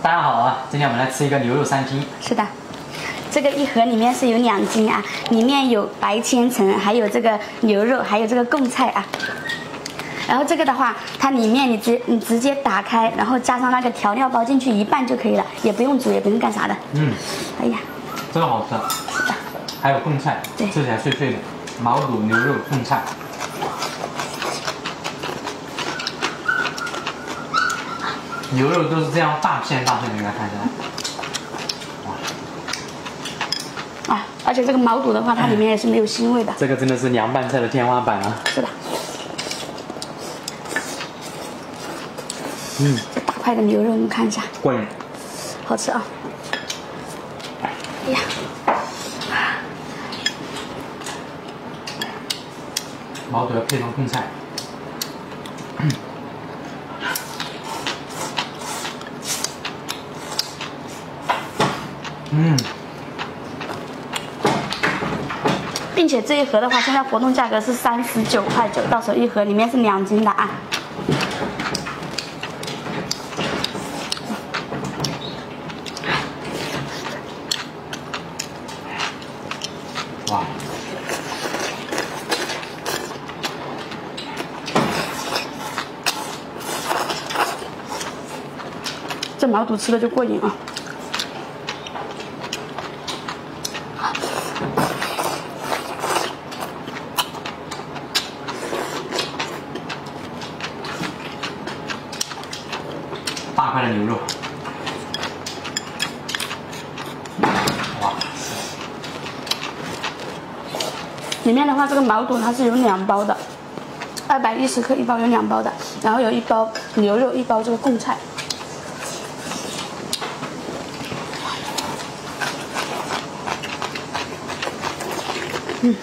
大家好啊！今天我们来吃一个牛肉三斤。是的，这个一盒里面是有两斤啊，里面有白千层，还有这个牛肉，还有这个贡菜啊。然后这个的话，它里面你直你直接打开，然后加上那个调料包进去一拌就可以了，也不用煮，也不用干啥的。嗯，哎呀，这个好吃。是的，还有贡菜，对吃起来脆脆的。毛肚、牛肉、贡菜。牛肉都是这样大片大片的，给大家看一下。啊，而且这个毛肚的话，它里面也是没有腥味的。这个真的是凉拌菜的天花板啊！是的，嗯，这大块的牛肉，你们看一下，过瘾。好吃啊！哎呀，毛肚要配上贡菜。嗯，并且这一盒的话，现在活动价格是三十九块九，到手一盒里面是两斤的啊。哇，这毛肚吃的就过瘾啊！牛肉。哇，里面的话，这个毛肚它是有两包的，二百一十克一包有两包的，然后有一包牛肉，一包这个贡菜。嗯，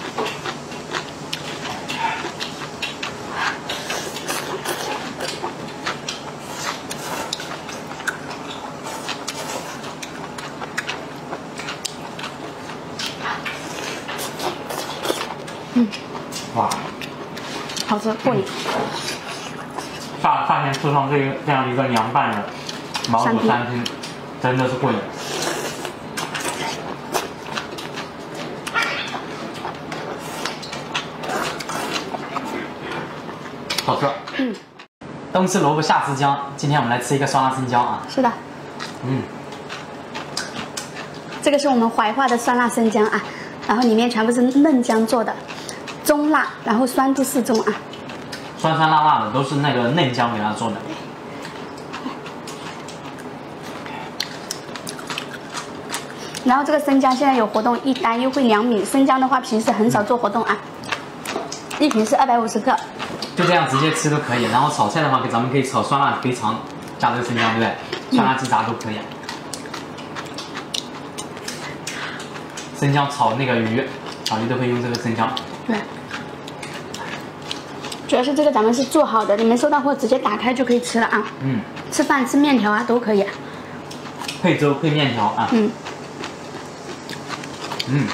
哇，好吃过瘾。发发现吃上这个这样一个凉拌的毛肚三拼，真的是过瘾。好吃。嗯，冬吃萝卜夏吃姜，今天我们来吃一个酸辣生姜啊。是的，嗯，这个是我们怀化的酸辣生姜啊，然后里面全部是嫩姜做的，中辣，然后酸度适中啊。酸酸辣辣的，都是那个嫩姜给它做的。然后这个生姜现在有活动，一单优惠两米。生姜的话，平时很少做活动啊，一瓶是二百五十克。就这样直接吃都可以。然后炒菜的话，给咱们可以炒酸辣肥肠，加这个生姜，对不对？酸辣鸡杂都可以。生姜炒那个鱼，炒鱼都会用这个生姜。对，主要是这个咱们是做好的，你们收到货直接打开就可以吃了啊。嗯，吃饭吃面条啊都可以。配粥配面条啊。嗯，嗯，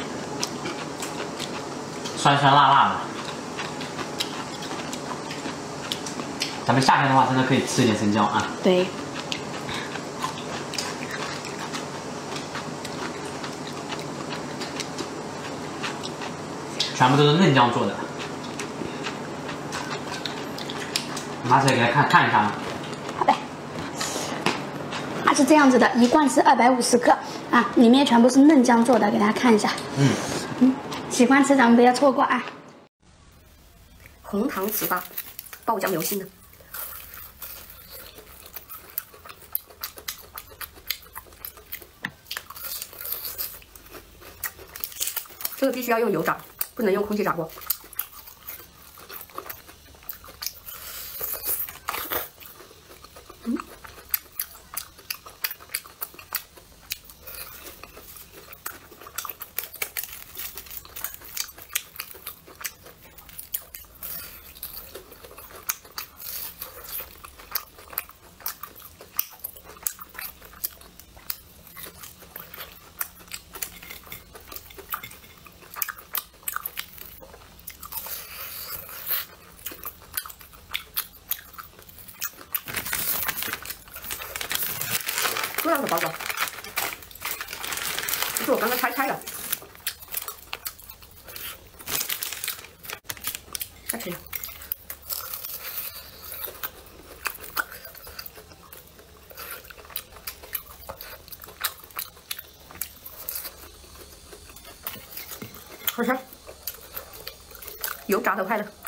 酸酸辣辣的。咱们夏天的话，真的可以吃一点生姜啊。对。全部都是嫩姜做的。拿起来给大家看看一下。好嘞。它是这样子的，一罐是二百五十克啊，里面全部是嫩姜做的，给大家看一下。嗯。嗯，喜欢吃咱们不要错过啊。红糖糍粑，爆浆流心的。这个必须要用油炸，不能用空气炸锅。这样的包装，这是我刚刚拆开的，开吃。好吃，油炸的快了。